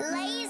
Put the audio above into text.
Lazy.